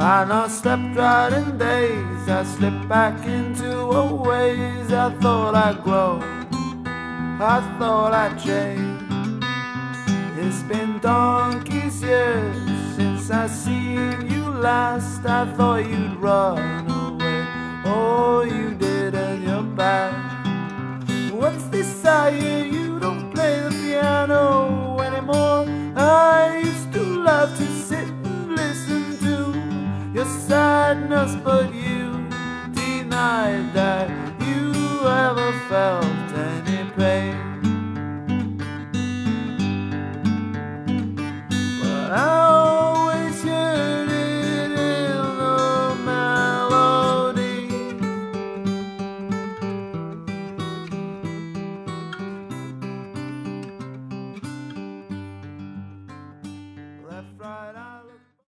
I not slept right in days. I slipped back into a ways. I thought I'd grow. I thought I'd change. It's been donkey's years since I seen you last. I thought you'd run What's hear? You don't play the piano anymore. I used to love to sit and listen to your sadness, but you denied that you ever felt.